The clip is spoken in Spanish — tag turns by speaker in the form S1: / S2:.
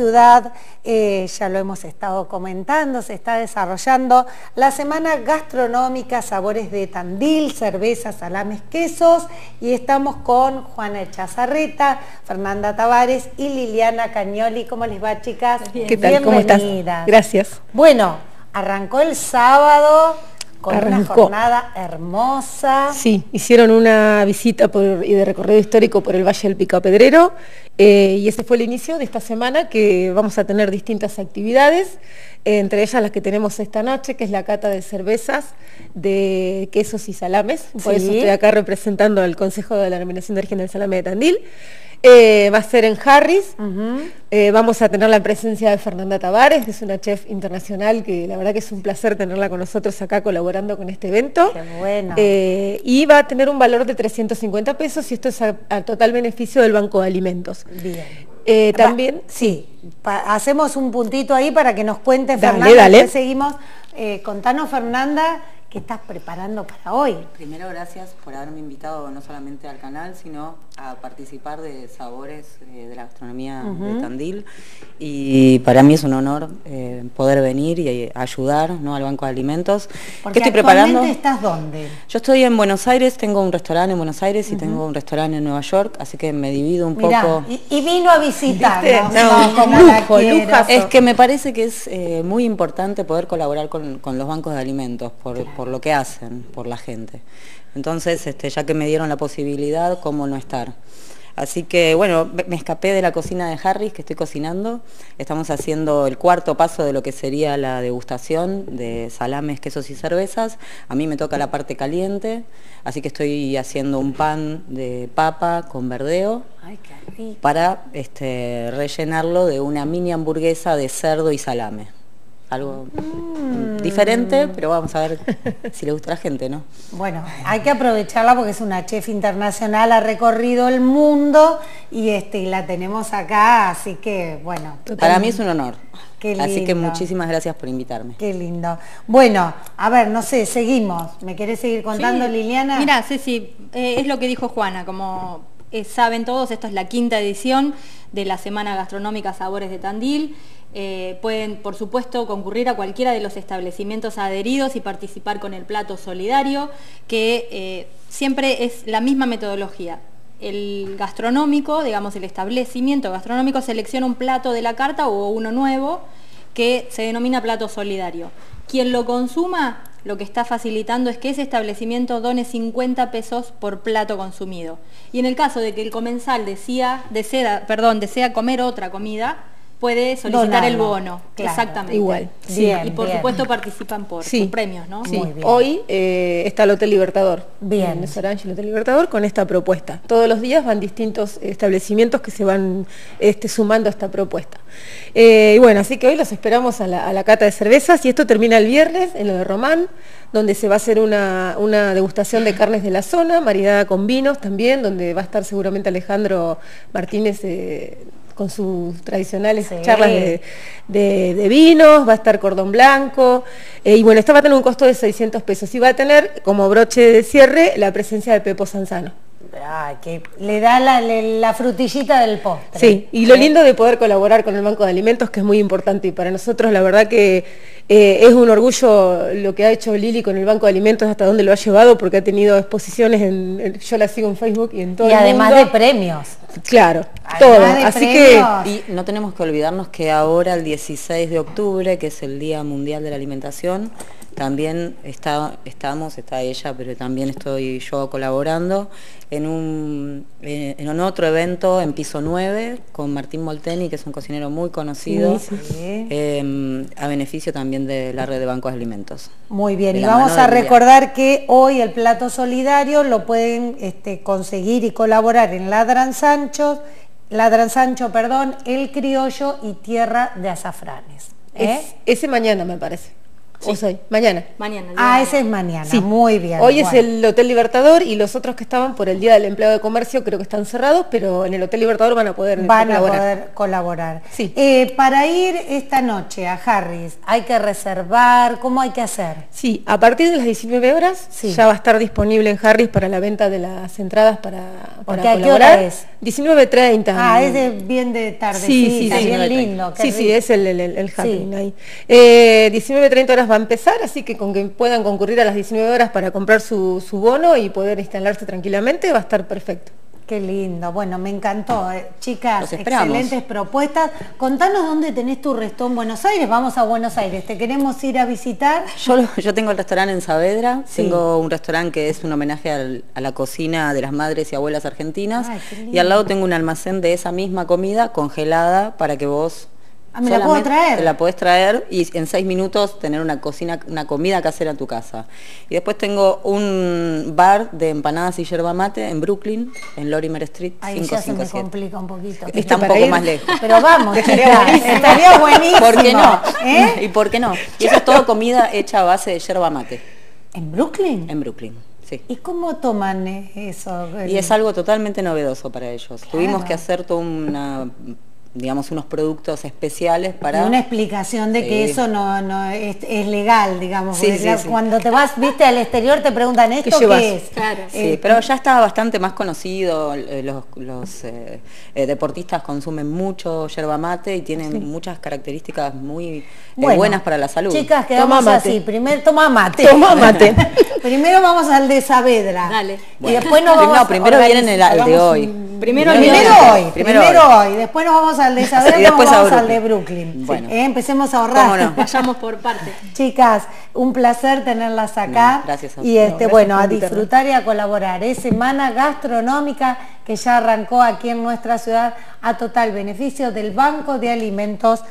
S1: ciudad, eh, ya lo hemos estado comentando, se está desarrollando la semana gastronómica Sabores de Tandil, cervezas, salames, quesos y estamos con Juana Echazarreta, Fernanda Tavares y Liliana Cañoli. ¿Cómo les va chicas?
S2: ¿Qué tal? ¿Cómo estás? Gracias.
S1: Bueno, arrancó el sábado con una jornada hermosa.
S2: Sí, hicieron una visita y de recorrido histórico por el Valle del Picapedrero eh, y ese fue el inicio de esta semana que vamos a tener distintas actividades, entre ellas las que tenemos esta noche, que es la cata de cervezas, de quesos y salames. Por eso estoy acá representando al Consejo de la Denominación de Origen del Salame de Tandil. Eh, va a ser en Harris. Eh, vamos a tener la presencia de Fernanda Tavares, que es una chef internacional que la verdad que es un placer tenerla con nosotros acá colaborando con este evento.
S1: Qué bueno.
S2: Eh, y va a tener un valor de 350 pesos y esto es a, total beneficio del Banco de Alimentos.
S1: Bien. también, sí, hacemos un puntito ahí para que nos cuente Fernanda. Dale. Seguimos. contanos, Fernanda, ¿Qué estás preparando para hoy?
S3: Primero, gracias por haberme invitado no solamente al canal, sino a participar de Sabores eh, de la Gastronomía de Tandil. Y para mí es un honor eh, poder venir y eh, ayudar ¿no? al Banco de Alimentos.
S1: ¿Qué estoy preparando? estás dónde?
S3: Yo estoy en Buenos Aires, tengo un restaurante en Buenos Aires y tengo un restaurante en Nueva York, así que me divido un poco.
S1: Y, vino a visitarnos.
S3: No, Es que me parece que es muy importante poder colaborar con, los bancos de alimentos por por lo que hacen, por la gente. Entonces, este, ya que me dieron la posibilidad, ¿cómo no estar? Así que bueno, me escapé de la cocina de Harris que estoy cocinando. Estamos haciendo el cuarto paso de lo que sería la degustación de salames, quesos y cervezas. A mí me toca la parte caliente, así que estoy haciendo un pan de papa con verdeo para este, rellenarlo de una mini hamburguesa de cerdo y salame algo mm. diferente, pero vamos a ver si le gusta a la gente, ¿no?
S1: Bueno, hay que aprovecharla porque es una chef internacional, ha recorrido el mundo y, este, la tenemos acá, así que bueno.
S3: Para mí es un honor. Así que muchísimas gracias por invitarme.
S1: Qué lindo. Bueno, a ver, no sé, seguimos. ¿Me querés seguir contando, Liliana?
S4: Mira, Ceci, eh, es lo que dijo Juana, como eh, saben todos, esto es la quinta edición de la Semana Gastronómica Sabores de Tandil. Eh, pueden, por supuesto, concurrir a cualquiera de los establecimientos adheridos y participar con el plato solidario, que eh, siempre es la misma metodología. El gastronómico, digamos el establecimiento gastronómico, selecciona un plato de la carta o uno nuevo que se denomina plato solidario. Quien lo consuma, lo que está facilitando es que ese establecimiento done 50 pesos por plato consumido. Y en el caso de que el comensal desea, desea, perdón, desea comer otra comida, puede solicitar el bono. Exactamente.
S2: Igual.
S4: y por supuesto participan por, premios, ¿no?
S2: Sí. Hoy eh, está el Hotel Libertador. Bien. En Orange el Hotel Libertador con esta propuesta. Todos los días van distintos establecimientos que se van este, sumando a esta propuesta. Eh, y bueno, así que hoy los esperamos a la, cata de cervezas y esto termina el viernes en lo de Román, donde se va a hacer una, degustación de carnes de la zona, maridada con vinos también, donde va a estar seguramente Alejandro Martínez. Eh, con sus tradicionales charlas de, vinos, va a estar cordón blanco, eh, y bueno, esto va a tener un costo de 600 pesos y va a tener como broche de cierre la presencia de Pepo Sanzano.
S1: que le da la, frutillita del postre.
S2: Sí, y lo lindo de poder colaborar con el Banco de Alimentos, que es muy importante, y para nosotros la verdad que eh, es un orgullo lo que ha hecho Lili con el Banco de Alimentos, hasta dónde lo ha llevado, porque ha tenido exposiciones, en, yo la sigo en Facebook y en todo
S1: y además de premios.
S2: Claro, todo. Así que...
S3: Y no tenemos que olvidarnos que ahora el 16 de octubre, que es el Día Mundial de la Alimentación, también está, estamos, está ella, pero también estoy yo colaborando en, un, eh, en otro evento en piso 9 con Martín Molteni, que es un cocinero muy conocido, em, a beneficio también de la red de bancos de alimentos.
S1: Muy bien, y vamos a recordar que hoy el plato solidario lo pueden este, conseguir y colaborar en Ladran Sancho, Ladran Sancho, perdón, El Criollo y Tierra de Azafranes.
S2: ¿eh? ese mañana me parece. Mañana.
S1: Mañana. Ah, ese es mañana, sí. muy bien.
S2: Hoy es el Hotel Libertador y los otros que estaban por el Día del Empleado de Comercio creo que están cerrados, pero en el Hotel Libertador van a poder
S1: van colaborar. a poder colaborar. Sí. Eh, para ir esta noche a Harris, ¿hay que reservar? ¿Cómo hay que hacer?
S2: Sí, a partir de las 19 horas ya va a estar disponible en Harris para la venta de las entradas para, para colaborar. ¿A qué hora es? 19.30.
S1: Ah, es de, bien de tarde. Sí, sí, sí, bien lindo.
S2: Sí, sí, es el, el, el ahí. Eh, 19.30 horas va a empezar, así que con que puedan concurrir a las 19 horas para comprar su, su bono y poder instalarse tranquilamente va a estar perfecto.
S1: Qué lindo, bueno, me encantó. Eh, chicas, excelentes propuestas. Contanos dónde tenés tu restón Buenos Aires. Vamos a Buenos Aires, ¿te queremos ir a visitar?
S3: Yo, yo tengo el restaurante en Saavedra, tengo un restaurante que es un homenaje a la cocina de las madres y abuelas argentinas. y al lado tengo un almacén de esa misma comida congelada para que vos
S1: Ah, ¿Me la puedo traer?
S3: la puedes traer y en seis minutos tener una cocina, una comida casera en tu casa. Y después tengo un bar de empanadas y yerba mate en Brooklyn, en Lorimer Street.
S1: Ahí ya se me complica un poquito.
S3: Está un poco más lejos.
S1: Pero vamos, estaría buenísimo.
S3: ¿Por qué no? ¿Eh? ¿Y por qué no? Y eso es todo comida hecha a base de yerba mate.
S1: ¿En Brooklyn?
S3: En Brooklyn. Sí.
S1: ¿Y cómo toman eso?
S3: Y es algo totalmente novedoso para ellos. Tuvimos que hacer toda una digamos, unos productos especiales para...
S1: Y una explicación de que eso no, no es, legal, digamos. cuando te vas, viste, al exterior te preguntan esto, ¿qué, es?
S3: Claro. Sí, eh, pero ya está bastante más conocido, eh, los, eh, deportistas consumen mucho yerba mate y tienen muchas características muy buenas para la salud.
S1: Chicas, quedamos así, primero toma mate.
S2: Toma mate.
S1: primero vamos al de Saavedra.
S3: Dale. Y después nos vamos... No, primero vienen el, al de hoy.
S1: Primero, hoy, primero, hoy. Después nos vamos al de Isabel, y después vamos al de Brooklyn. Bueno. Eh, empecemos a ahorrar.
S4: Vayamos por parte.
S1: Chicas, un placer tenerlas acá.
S3: gracias a
S1: Y este, bueno, a disfrutar y a colaborar. Es semana gastronómica que ya arrancó aquí en nuestra ciudad a total beneficio del Banco de Alimentos